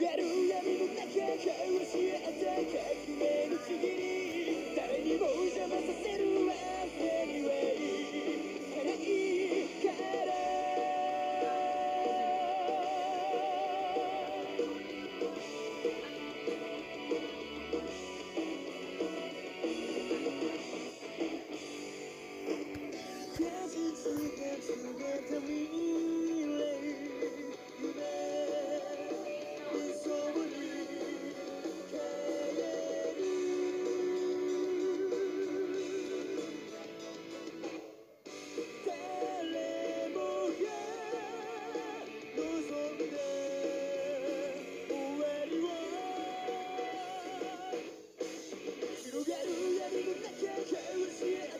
がる闇の中顔をし当て革命のちぎり誰にも邪魔させるわけにいかないから果実が告げたに Hallelujah, we will make it. Can we?